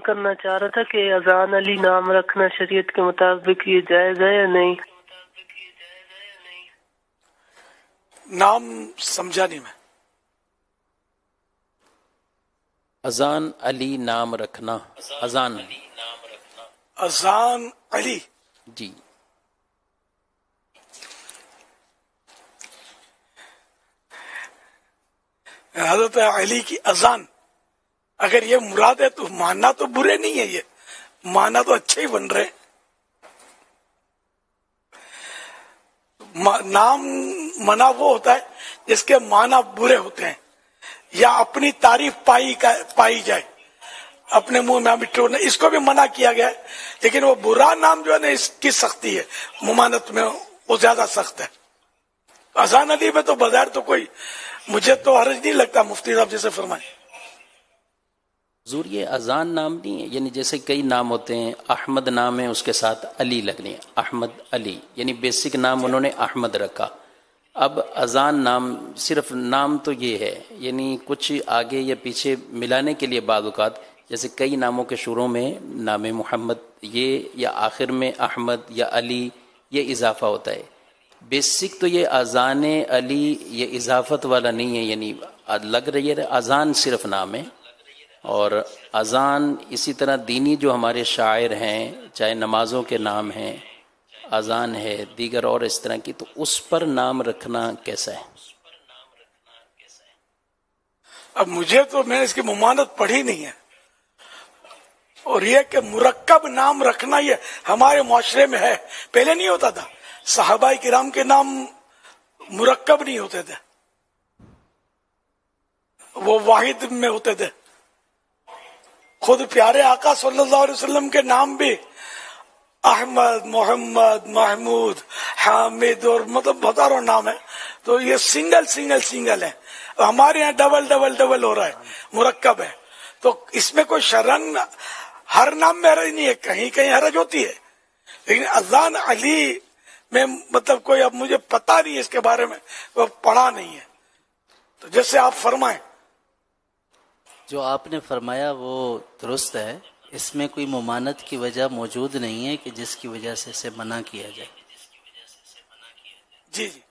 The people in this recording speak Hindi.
करना चाह रहा था कि अजान अली नाम रखना शरीयत के मुताबिक ये जायज़ है या नहीं? नाम समझा नहीं मैं। अजान अली नाम रखना अजान। अली अजान अली। जी। हज़रत अली की अजान। अगर ये मुराद है तो मानना तो बुरे नहीं है ये। माना तो अच्छे ही बन रहे नाम मना वो होता है जिसके माना बुरे होते हैं। या अपनी तारीफ़ पाई का, पाई जाए। अपने मुँह में मिट्टो ने, इसको भी मना किया गया है। लेकिन वो बुरा नाम जो है ना, इसकी सख्ती है। मुमानत में वो ज़्यादा सख्त है। अजान अली में तो बाज़ार तो कोई, मुझे तो हर्ज नहीं लगता, मुफ्ती साहब जैसे फरमाए। ज़रूर ये अजान नाम नहीं है, यानी जैसे कई नाम होते हैं, अहमद नाम है, उसके साथ अली लगने अहमद अली, यानी बेसिक नाम उन्होंने अहमद रखा। अब अजान नाम, सिर्फ़ नाम तो ये है, यानी कुछ आगे या पीछे मिलाने के लिए बाज़ात जैसे कई नामों के शुरू में नाम मोहम्मद ये या आखिर में अहमद या अली, ये इजाफा होता है। बेसिक तो ये अजान अली ये इजाफत वाला नहीं है, यानी लग रही है अजान सिर्फ़ नाम है। और अजान इसी तरह दीनी जो हमारे शायर हैं, चाहे नमाज़ों के नाम हैं, अजान है, दीगर और इस तरह की तो उस पर नाम रखना कैसा है? अब मुझे तो मैंने इसकी मुमानत पढ़ी नहीं है। और ये कि मुरक्कब नाम रखना ये हमारे माशरे में है। पहले नहीं होता था। साहबाई किराम के नाम मुरक्कब नहीं होते थे। वो वाहिद में होते थे। खुद प्यारे आका सल्लल्लाहु अलैहि वसल्लम के नाम भी अहमद, मोहम्मद, महमूद, हामिद और मतलब हज़ारों नाम है। तो ये सिंगल सिंगल सिंगल है। हमारे यहाँ डबल डबल डबल हो रहा है, मुरक्कब है। तो इसमें कोई शरण हर नाम में हरज नहीं है, कहीं कहीं हरज होती है। लेकिन अजान अली में मतलब कोई अब मुझे पता नहीं है इसके बारे में, वो पढ़ा नहीं है। तो जैसे आप फरमाएँ जो आपने फरमाया वो दुरुस्त है। इसमें कोई ममानत की वजह मौजूद नहीं है कि जिसकी वजह से इसे मना किया जाए। जी जी।